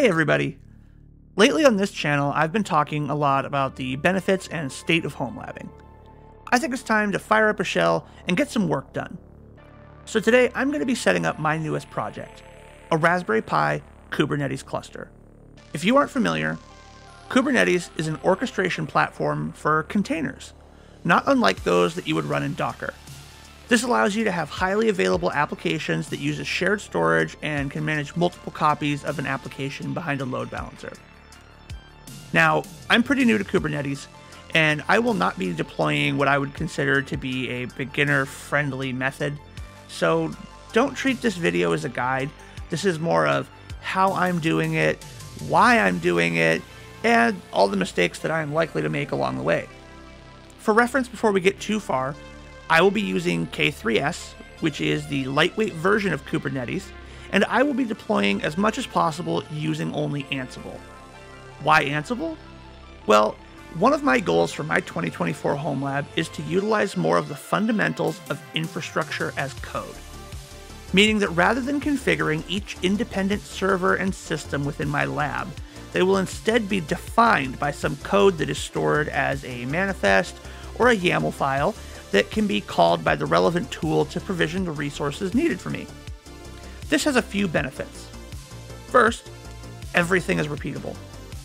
Hey everybody! Lately on this channel, I've been talking a lot about the benefits and state of home labbing. I think it's time to fire up a shell and get some work done. So today I'm going to be setting up my newest project, a Raspberry Pi Kubernetes cluster. If you aren't familiar, Kubernetes is an orchestration platform for containers, not unlike those that you would run in Docker. This allows you to have highly available applications that uses shared storage and can manage multiple copies of an application behind a load balancer. Now, I'm pretty new to Kubernetes, and I will not be deploying what I would consider to be a beginner friendly method. So don't treat this video as a guide. This is more of how I'm doing it, why I'm doing it, and all the mistakes that I am likely to make along the way. For reference, before we get too far, I will be using K3S, which is the lightweight version of Kubernetes, and I will be deploying as much as possible using only Ansible. Why Ansible? Well, one of my goals for my 2024 Home Lab is to utilize more of the fundamentals of infrastructure as code. Meaning that rather than configuring each independent server and system within my lab, they will instead be defined by some code that is stored as a manifest or a YAML file that can be called by the relevant tool to provision the resources needed for me. This has a few benefits. First, everything is repeatable.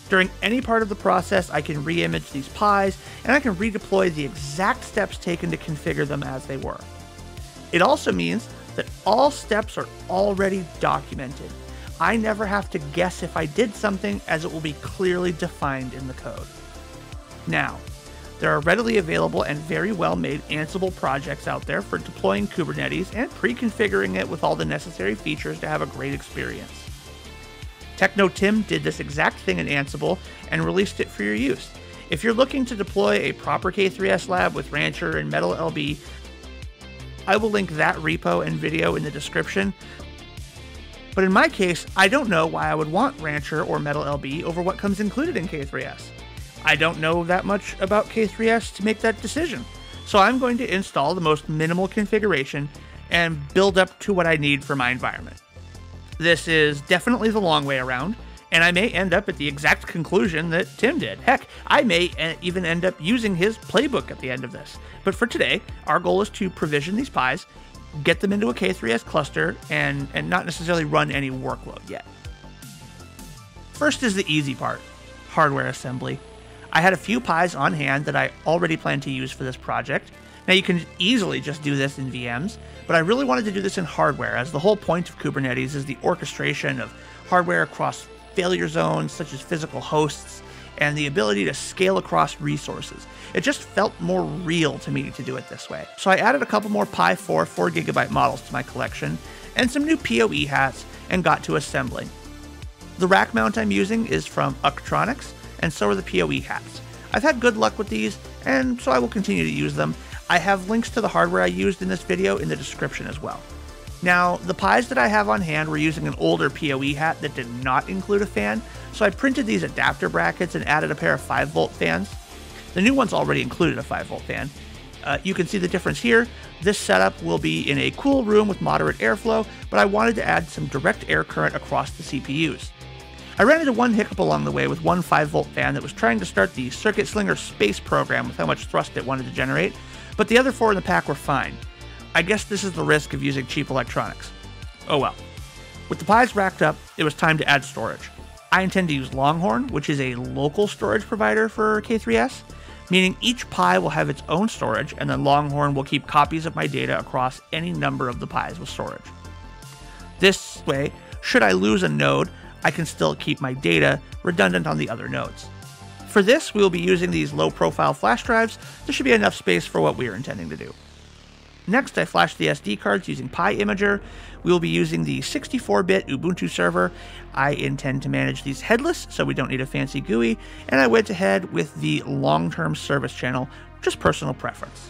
During any part of the process, I can reimage these pies and I can redeploy the exact steps taken to configure them as they were. It also means that all steps are already documented. I never have to guess if I did something as it will be clearly defined in the code. Now, there are readily available and very well made Ansible projects out there for deploying Kubernetes and pre configuring it with all the necessary features to have a great experience. Techno Tim did this exact thing in Ansible and released it for your use. If you're looking to deploy a proper K3S lab with Rancher and Metal LB, I will link that repo and video in the description. But in my case, I don't know why I would want Rancher or Metal LB over what comes included in K3S. I don't know that much about K3S to make that decision. So I'm going to install the most minimal configuration and build up to what I need for my environment. This is definitely the long way around, and I may end up at the exact conclusion that Tim did. Heck, I may even end up using his playbook at the end of this. But for today, our goal is to provision these pies, get them into a K3S cluster, and, and not necessarily run any workload yet. First is the easy part hardware assembly. I had a few pies on hand that I already planned to use for this project. Now you can easily just do this in VMs, but I really wanted to do this in hardware as the whole point of Kubernetes is the orchestration of hardware across failure zones such as physical hosts and the ability to scale across resources. It just felt more real to me to do it this way. So I added a couple more Pi 4 4GB models to my collection and some new PoE hats and got to assembling. The rack mount I'm using is from Uctronics, and so are the PoE hats. I've had good luck with these, and so I will continue to use them. I have links to the hardware I used in this video in the description as well. Now, the pies that I have on hand were using an older PoE hat that did not include a fan, so I printed these adapter brackets and added a pair of 5 volt fans. The new ones already included a 5 volt fan. Uh, you can see the difference here. This setup will be in a cool room with moderate airflow, but I wanted to add some direct air current across the CPUs. I ran into one hiccup along the way with one 5 volt fan that was trying to start the Circuit Slinger space program with how much thrust it wanted to generate, but the other four in the pack were fine. I guess this is the risk of using cheap electronics. Oh well. With the pies racked up, it was time to add storage. I intend to use Longhorn, which is a local storage provider for K3S, meaning each pie will have its own storage, and then Longhorn will keep copies of my data across any number of the pies with storage. This way, should I lose a node, I can still keep my data redundant on the other nodes. For this, we will be using these low profile flash drives. There should be enough space for what we are intending to do. Next, I flashed the SD cards using Pi Imager. We will be using the 64-bit Ubuntu server. I intend to manage these headless, so we don't need a fancy GUI, and I went ahead with the long-term service channel, just personal preference.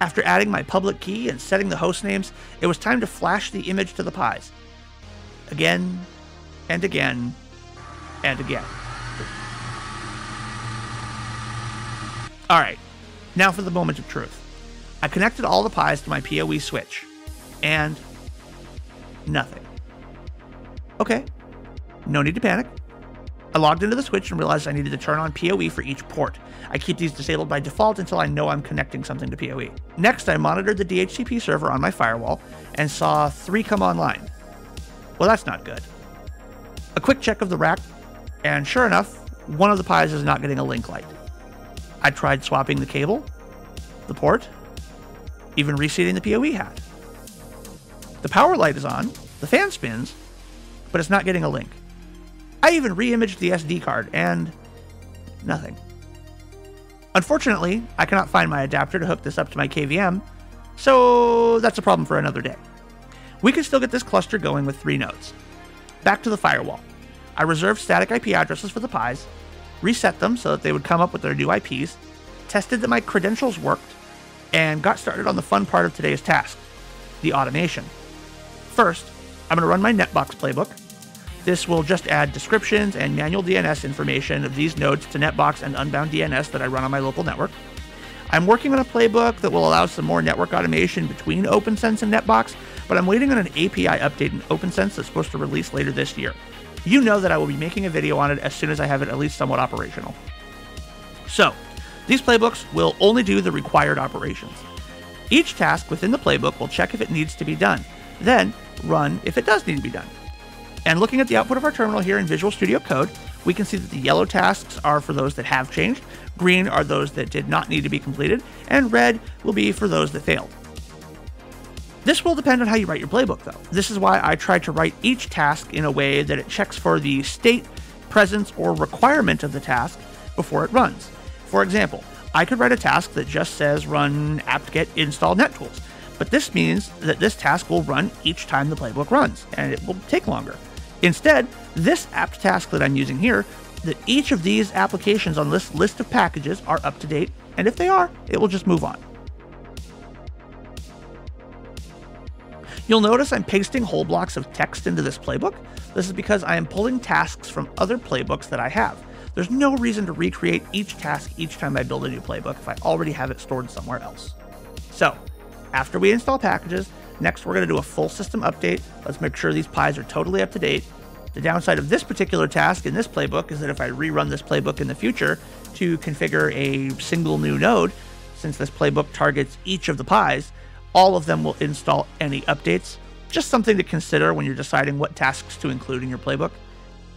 After adding my public key and setting the host names, it was time to flash the image to the pies again and again and again. Alright, now for the moment of truth. I connected all the pies to my PoE switch, and nothing. Okay, no need to panic. I logged into the switch and realized I needed to turn on PoE for each port. I keep these disabled by default until I know I'm connecting something to PoE. Next, I monitored the DHCP server on my firewall and saw three come online. Well, that's not good. A quick check of the rack, and sure enough, one of the Pis is not getting a link light. I tried swapping the cable, the port, even reseating the PoE hat. The power light is on, the fan spins, but it's not getting a link. I even re-imaged the SD card, and nothing. Unfortunately, I cannot find my adapter to hook this up to my KVM, so that's a problem for another day. We could still get this cluster going with three nodes. Back to the firewall. I reserved static IP addresses for the Pis, reset them so that they would come up with their new IPs, tested that my credentials worked, and got started on the fun part of today's task the automation. First, I'm going to run my Netbox playbook, this will just add descriptions and manual DNS information of these nodes to Netbox and Unbound DNS that I run on my local network. I'm working on a playbook that will allow some more network automation between OPNsense and Netbox, but I'm waiting on an API update in OPNsense that's supposed to release later this year. You know that I will be making a video on it as soon as I have it at least somewhat operational. So, these playbooks will only do the required operations. Each task within the playbook will check if it needs to be done, then run if it does need to be done. And looking at the output of our terminal here in Visual Studio Code, we can see that the yellow tasks are for those that have changed, green are those that did not need to be completed, and red will be for those that failed. This will depend on how you write your playbook, though. This is why I try to write each task in a way that it checks for the state, presence, or requirement of the task before it runs. For example, I could write a task that just says run apt-get install nettools, but this means that this task will run each time the playbook runs, and it will take longer. Instead, this apt task that I'm using here, that each of these applications on this list of packages are up to date, and if they are, it will just move on. You'll notice I'm pasting whole blocks of text into this playbook. This is because I am pulling tasks from other playbooks that I have. There's no reason to recreate each task each time I build a new playbook if I already have it stored somewhere else. So, after we install packages, Next, we're going to do a full system update. Let's make sure these Pis are totally up to date. The downside of this particular task in this playbook is that if I rerun this playbook in the future to configure a single new node, since this playbook targets each of the Pis, all of them will install any updates. Just something to consider when you're deciding what tasks to include in your playbook.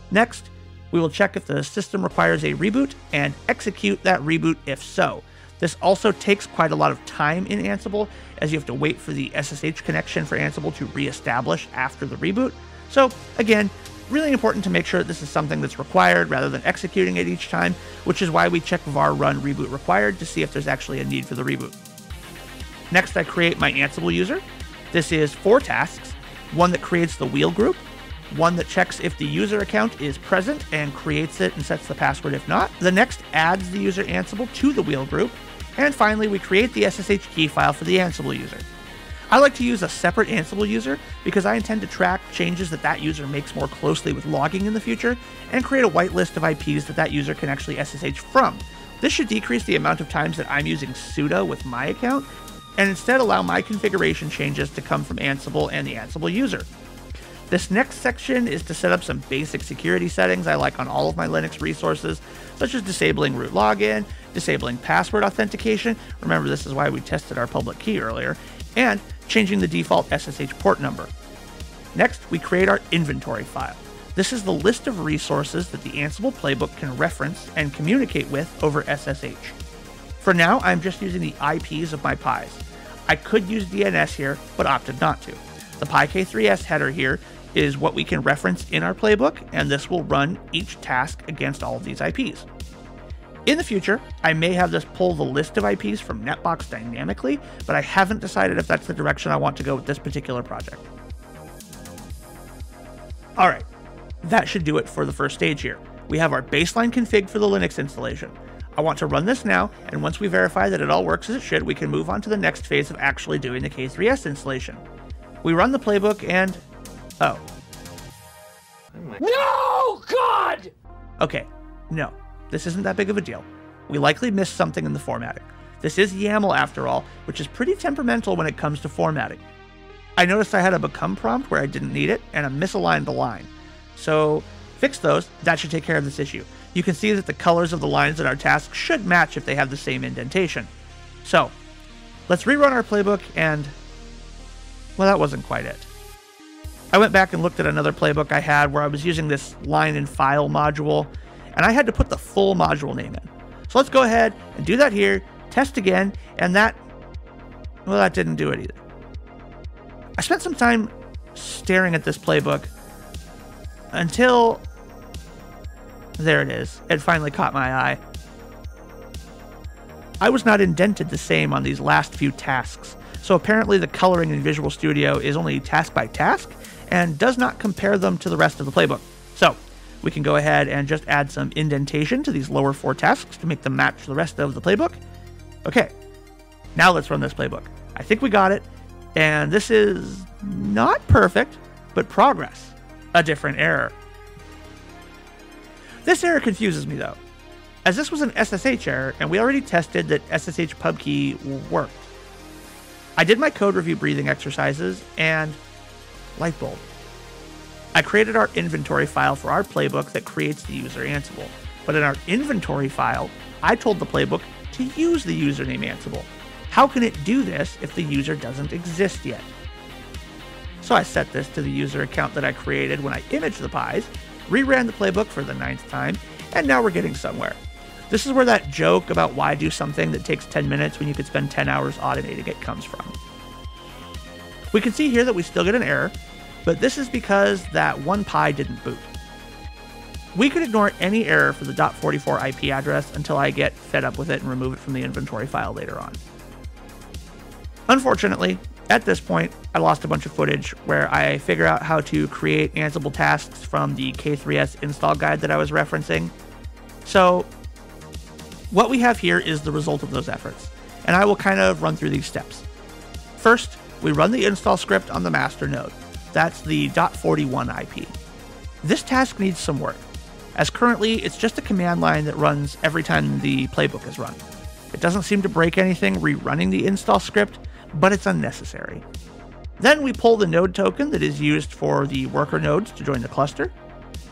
Next, we will check if the system requires a reboot and execute that reboot if so. This also takes quite a lot of time in Ansible, as you have to wait for the SSH connection for Ansible to reestablish after the reboot. So, again, really important to make sure this is something that's required rather than executing it each time, which is why we check var run reboot required to see if there's actually a need for the reboot. Next, I create my Ansible user. This is four tasks one that creates the wheel group, one that checks if the user account is present and creates it and sets the password if not. The next adds the user Ansible to the wheel group, and finally, we create the SSH key file for the Ansible user. I like to use a separate Ansible user because I intend to track changes that that user makes more closely with logging in the future and create a whitelist of IPs that that user can actually SSH from. This should decrease the amount of times that I'm using sudo with my account and instead allow my configuration changes to come from Ansible and the Ansible user. This next section is to set up some basic security settings I like on all of my Linux resources, such as disabling root login, disabling password authentication, remember this is why we tested our public key earlier, and changing the default SSH port number. Next, we create our inventory file. This is the list of resources that the Ansible playbook can reference and communicate with over SSH. For now, I'm just using the IPs of my Pis. I could use DNS here, but opted not to. The PyK3S header here is what we can reference in our playbook, and this will run each task against all of these IPs. In the future, I may have this pull the list of IPs from Netbox dynamically, but I haven't decided if that's the direction I want to go with this particular project. Alright, that should do it for the first stage here. We have our baseline config for the Linux installation. I want to run this now, and once we verify that it all works as it should, we can move on to the next phase of actually doing the K3S installation. We run the playbook and Oh. No, God! Okay, no, this isn't that big of a deal. We likely missed something in the formatting. This is YAML after all, which is pretty temperamental when it comes to formatting. I noticed I had a become prompt where I didn't need it, and I misaligned the line. So fix those, that should take care of this issue. You can see that the colors of the lines in our task should match if they have the same indentation. So, let's rerun our playbook and, well, that wasn't quite it. I went back and looked at another playbook I had where I was using this lineinfile module, and I had to put the full module name in. So let's go ahead and do that here, test again, and that, well, that didn't do it either. I spent some time staring at this playbook until there it is. It finally caught my eye. I was not indented the same on these last few tasks, so apparently the coloring in Visual Studio is only task by task and does not compare them to the rest of the playbook. So, we can go ahead and just add some indentation to these lower four tasks to make them match the rest of the playbook. Okay, now let's run this playbook. I think we got it, and this is not perfect, but progress. A different error. This error confuses me though, as this was an SSH error and we already tested that SSH pub key worked. I did my code review breathing exercises and light bulb. I created our inventory file for our playbook that creates the user Ansible. But in our inventory file, I told the playbook to use the username Ansible. How can it do this if the user doesn't exist yet? So I set this to the user account that I created when I imaged the pies reran the playbook for the ninth time, and now we're getting somewhere. This is where that joke about why do something that takes 10 minutes when you could spend 10 hours automating it comes from. We can see here that we still get an error, but this is because that one pi didn't boot. We could ignore any error for the .44 IP address until I get fed up with it and remove it from the inventory file later on. Unfortunately, at this point, I lost a bunch of footage where I figure out how to create Ansible tasks from the K3S install guide that I was referencing. So what we have here is the result of those efforts, and I will kind of run through these steps. First, we run the install script on the master node. That's the .41 IP. This task needs some work, as currently it's just a command line that runs every time the playbook is run. It doesn't seem to break anything rerunning the install script, but it's unnecessary. Then we pull the node token that is used for the worker nodes to join the cluster.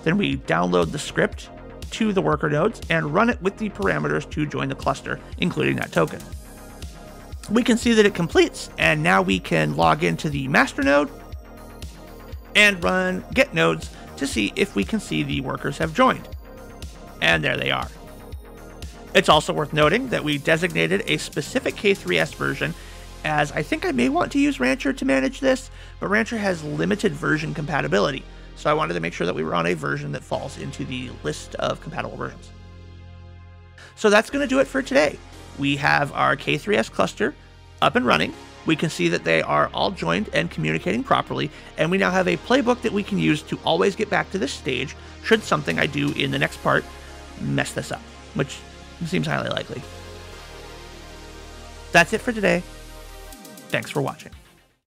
Then we download the script to the worker nodes and run it with the parameters to join the cluster, including that token. We can see that it completes, and now we can log into the master node and run get nodes to see if we can see the workers have joined. And there they are. It's also worth noting that we designated a specific K3S version as I think I may want to use Rancher to manage this, but Rancher has limited version compatibility, so I wanted to make sure that we were on a version that falls into the list of compatible versions. So that's going to do it for today. We have our K3S cluster up and running. We can see that they are all joined and communicating properly, and we now have a playbook that we can use to always get back to this stage should something I do in the next part mess this up, which seems highly likely. That's it for today. Thanks for watching.